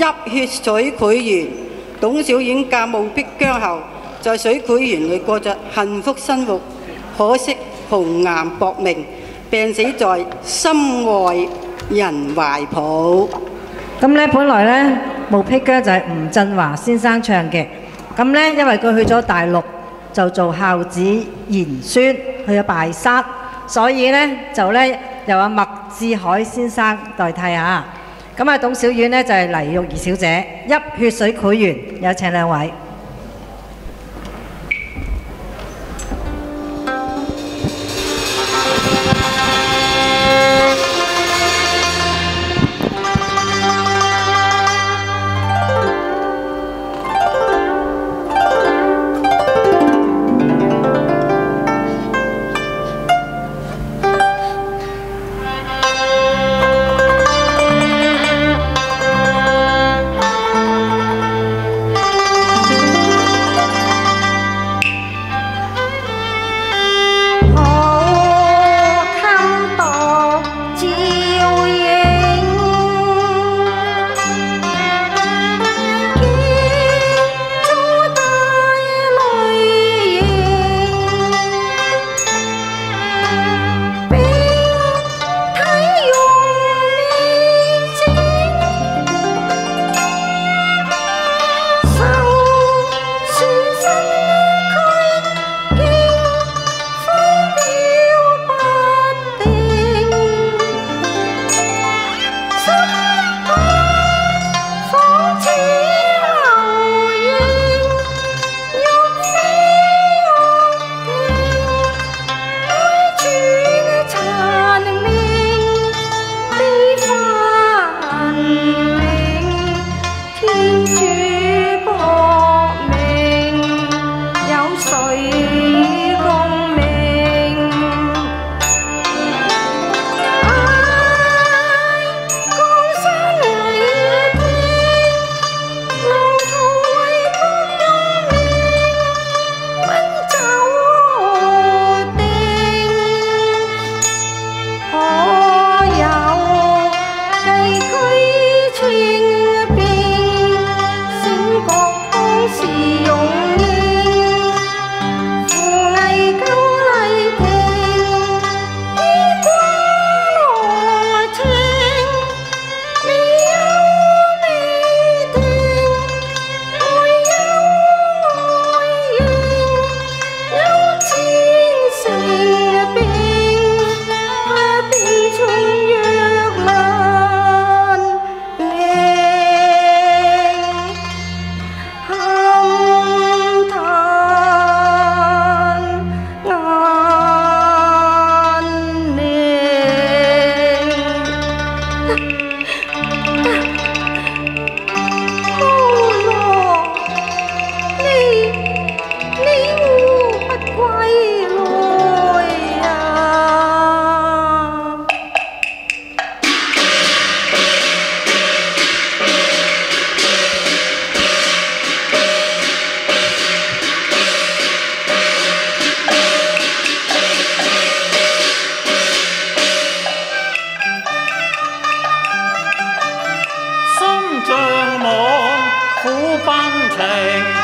泣血水繪園。董小丸嫁務碧姜後，在水繪園裏過着幸福生活。可惜紅顏薄命，病死在心愛人懷抱。咁咧，本來咧《無碧姜》就係吳振華先生唱嘅。咁咧，因為佢去咗大陸，就做孝子賢孫，去咗拜山，所以咧就咧由阿麥志海先生代替啊。咁啊，董小宛咧就係黎玉儿小姐，泣血水繪園，有请两位。方程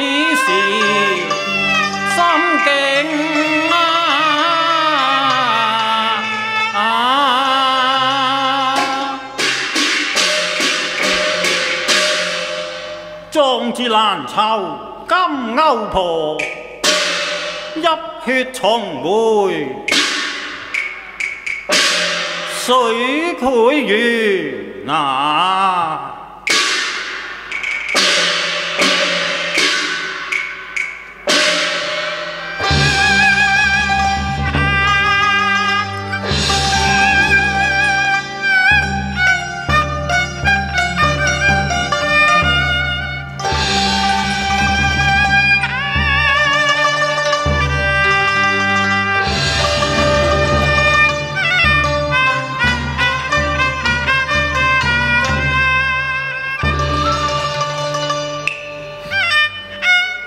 此时心境啊壮志难酬金钩婆泣血重回水溃如牙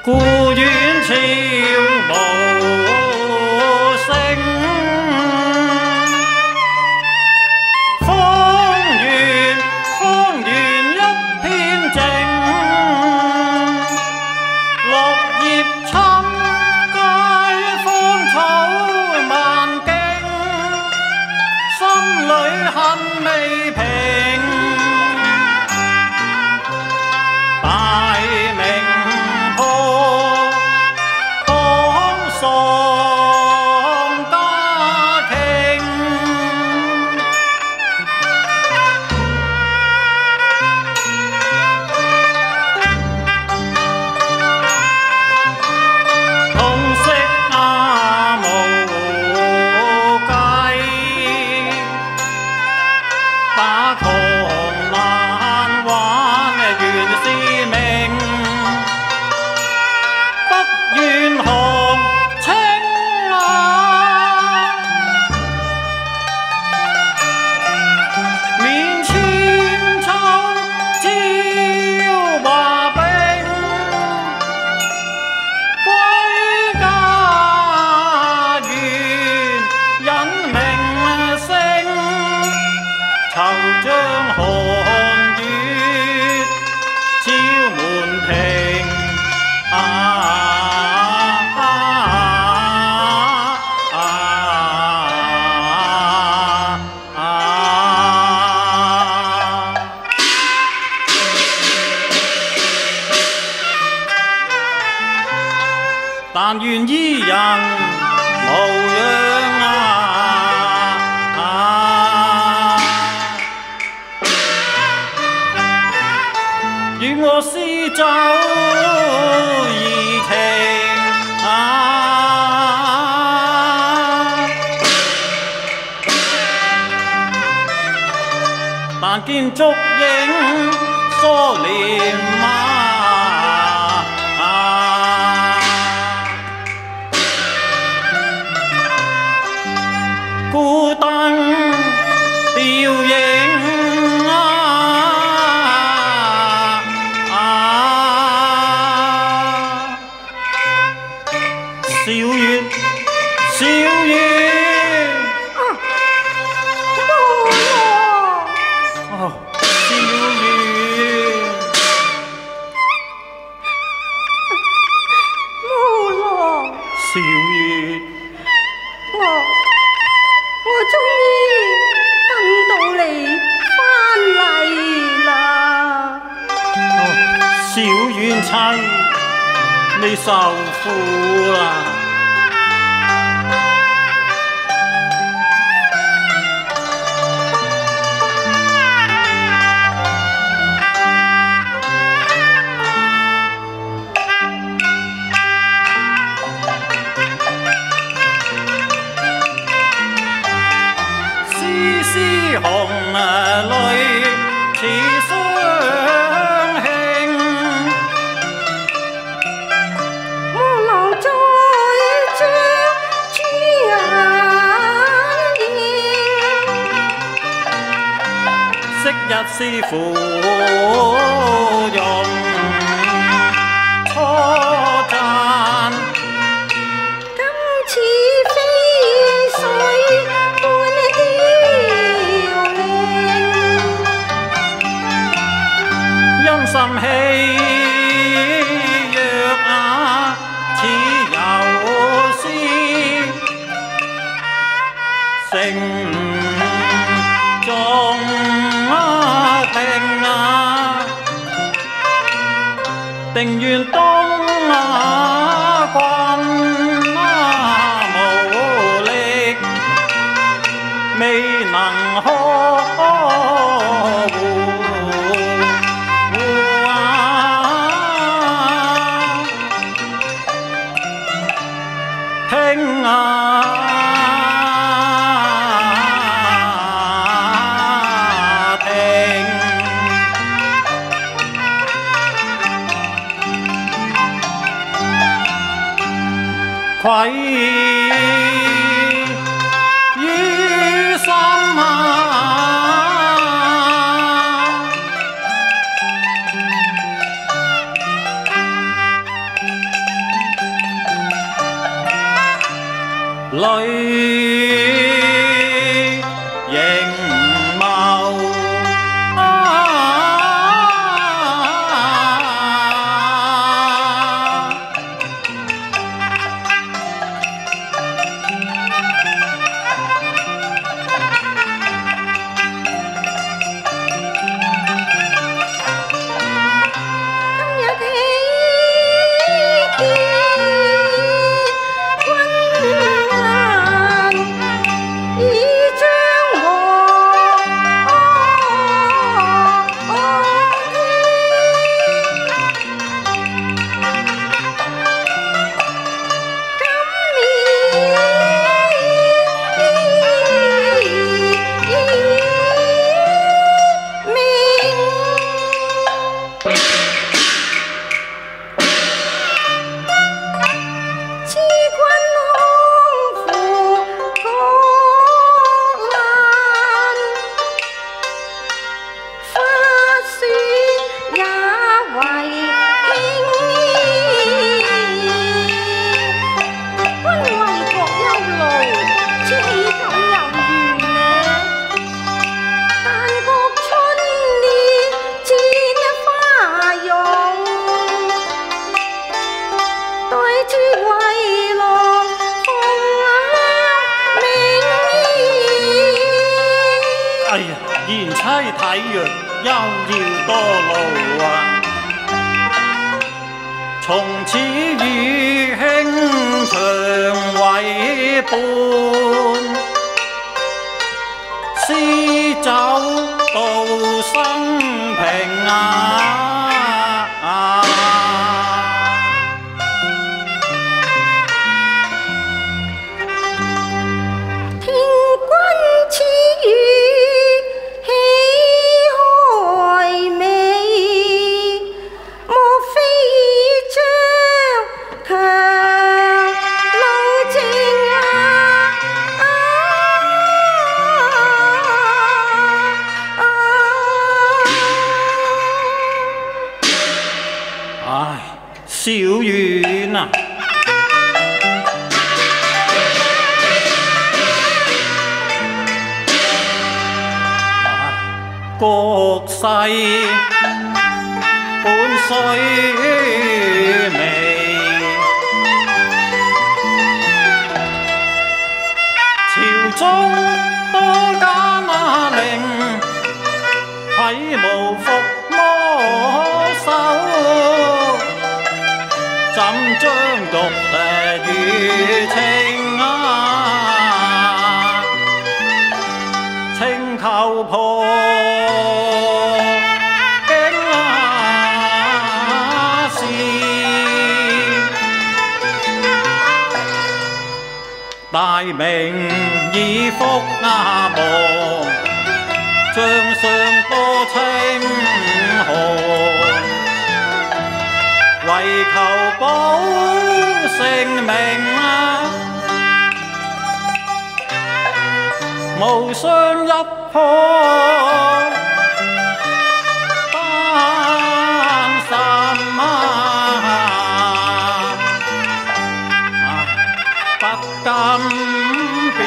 孤云起早已停啊！但建築。小月我我终于等到你翻嚟啦。小远亲你受苦啦。师傅。快意。太太呀，要多劳啊！从此与兄长为伴，思走到生平啊！小遠啊！國勢本須微，朝中怎將獨誒餘情啊？請求破經啊事，大明已覆阿亡，将相多清河。為求保性命啊，無相一破單身啊，不敢便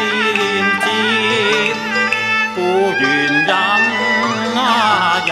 捷故願忍啊日。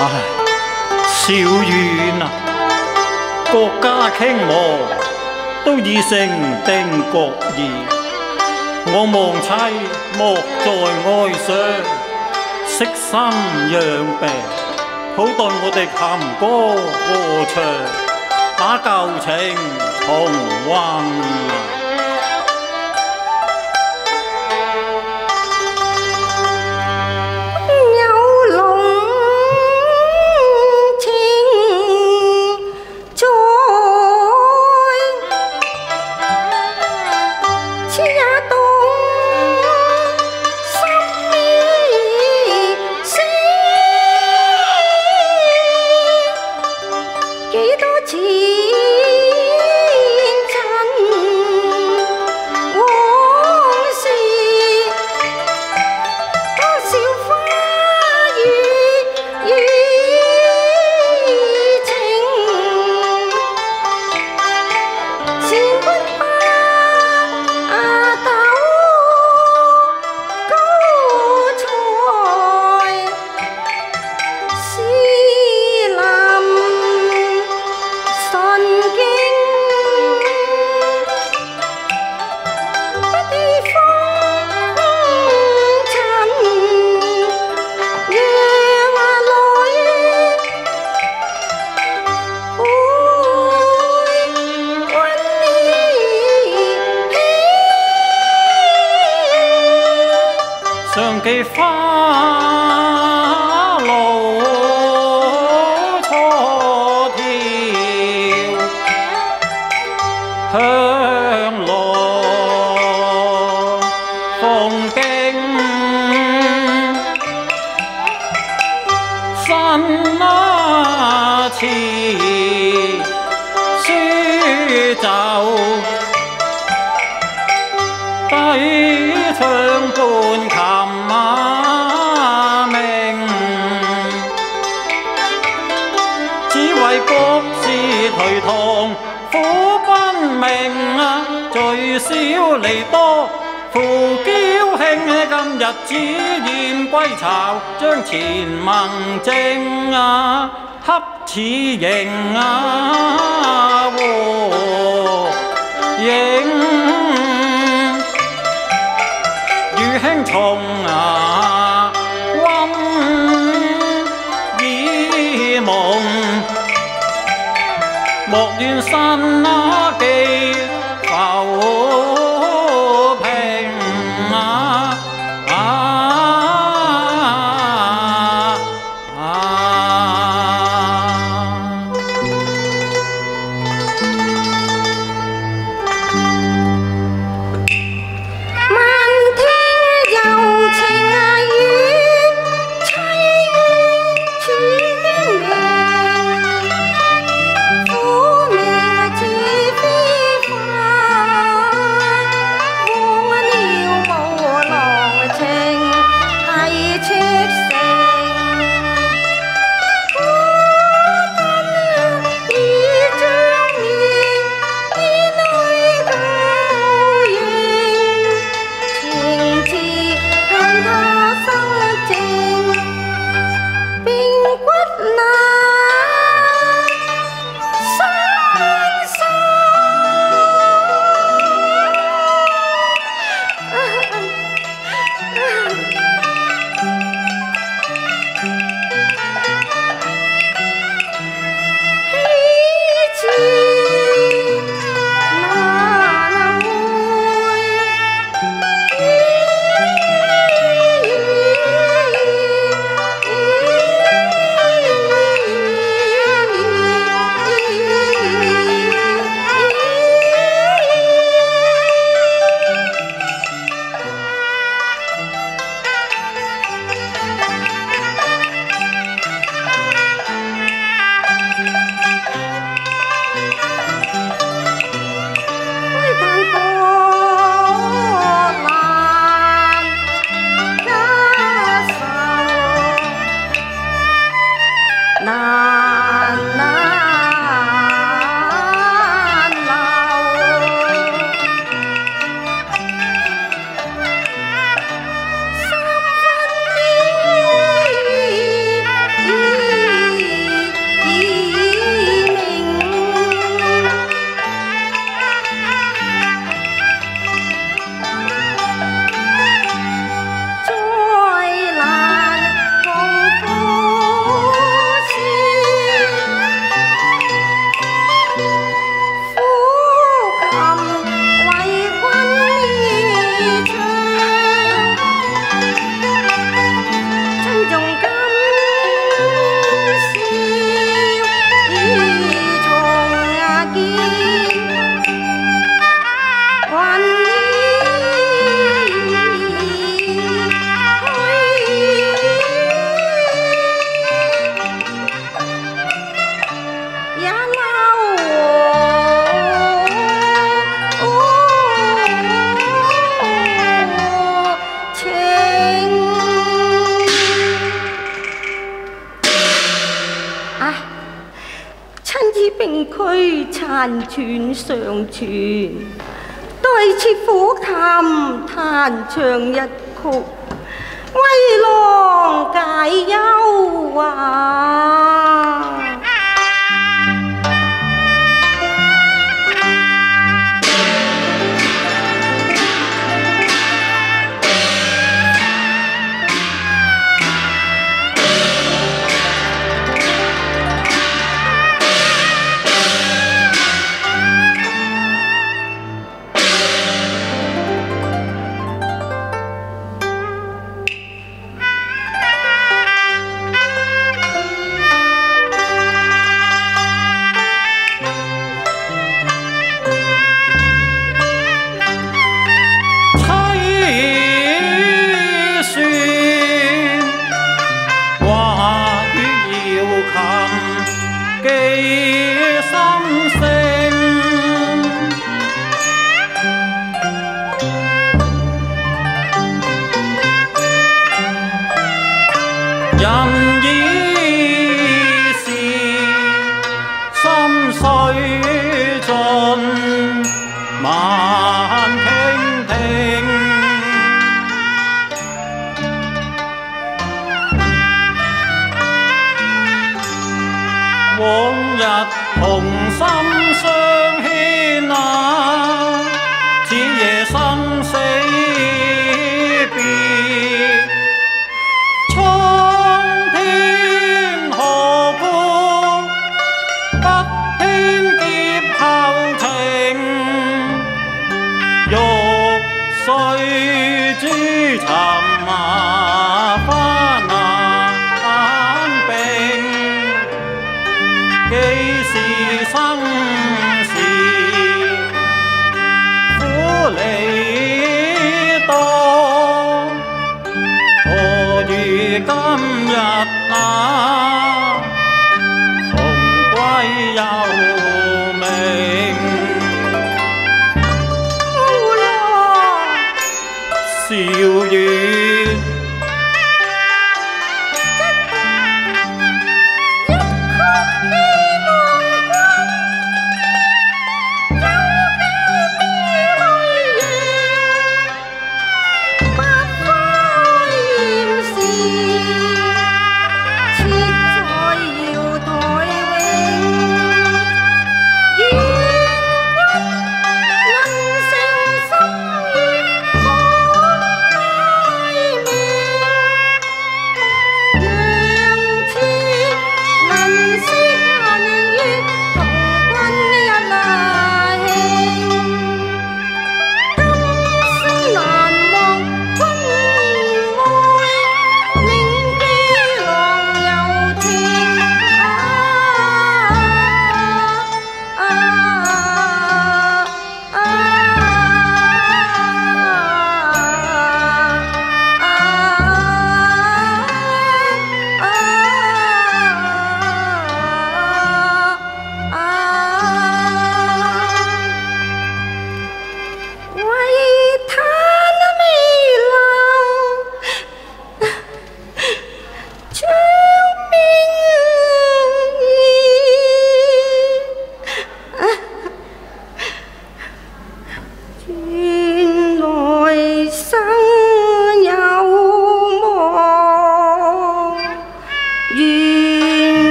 唉，小遠啊，國家傾亡，都已成定局兒。我望妻莫在哀傷，悉心養病，好待我哋琴歌和唱，把舊情重溫香羅風景，新啊詞今日只厌归巢，将前盟正啊，恰似形啊和影。与轻重啊，温耳梦，莫怨身啊记浮 Bye. 断上串，对切虎琴弹唱一曲，为郎解忧啊！đàn thênh thênh. Bốn giặc hùng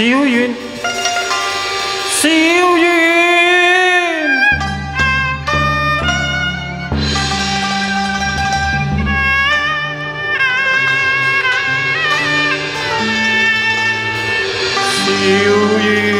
小云小云小云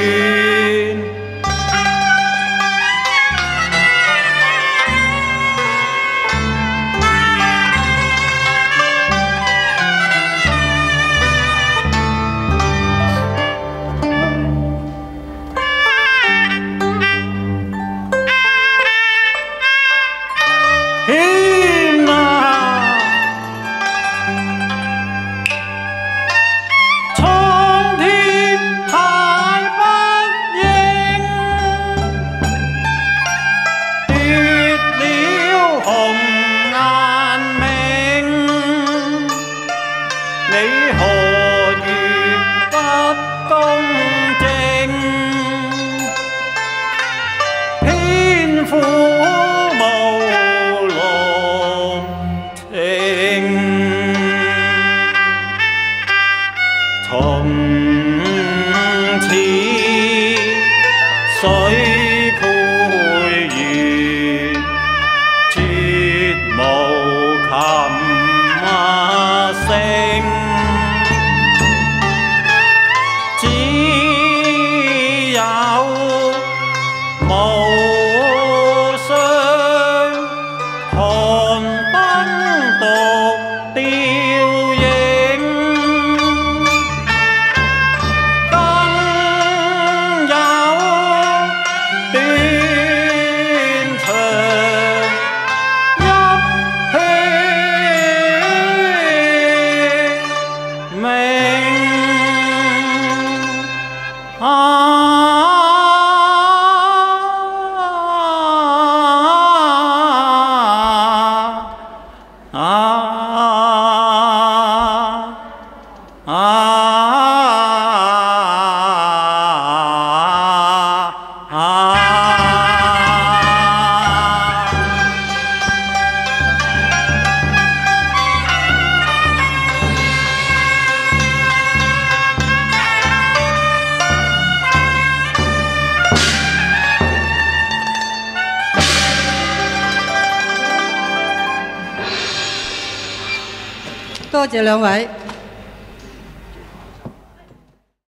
Oh. 多謝兩位。